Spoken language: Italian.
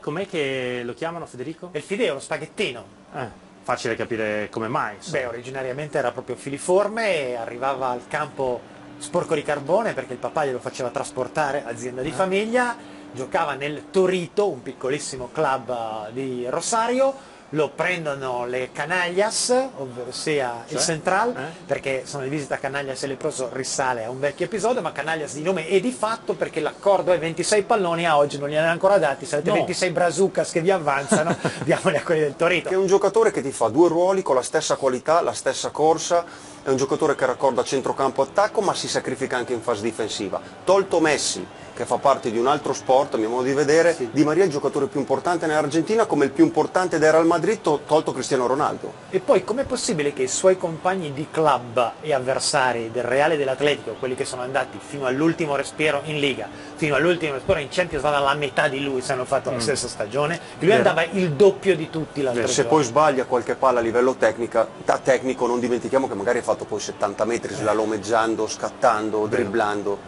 Com'è che lo chiamano Federico? Il fideo, lo spaghettino. Eh, facile capire come mai. insomma. Beh, originariamente era proprio filiforme e arrivava al campo sporco di carbone perché il papà glielo faceva trasportare, azienda di famiglia, giocava nel Torito, un piccolissimo club eh, di Rosario, lo prendono le Canaglias, ovvero sia il Cioè? Central, Eh? perché sono di visita a Canaglias e Leproso risale a un vecchio episodio, ma Canaglias di nome e di fatto perché l'accordo è 26 palloni, a oggi non gliene hanno ancora dati, se avete No. 26 brazucas che vi avanzano, diamoli a quelli del Torito. Che è un giocatore che ti fa due ruoli con la stessa qualità, la stessa corsa, è un giocatore che raccorda centrocampo attacco ma si sacrifica anche in fase difensiva. Tolto Messi, che fa parte di un altro sport, a mio modo di vedere, Di Maria è il giocatore più importante nell'Argentina come il più importante del Real Madrid, to- tolto Cristiano Ronaldo. E poi com'è possibile che i suoi compagni di club e avversari del Reale e dell'Atletico, quelli che sono andati fino all'ultimo respiro in Liga, fino all'ultimo respiro in Champions, vadano alla metà di lui se hanno fatto la stessa stagione, lui Mm. Vero. andava il doppio di tutti l'altro Se giorno. poi sbaglia qualche palla a livello tecnica, da tecnico non dimentichiamo che magari ha fatto poi 70 metri slalomeggiando, scattando, dribblando.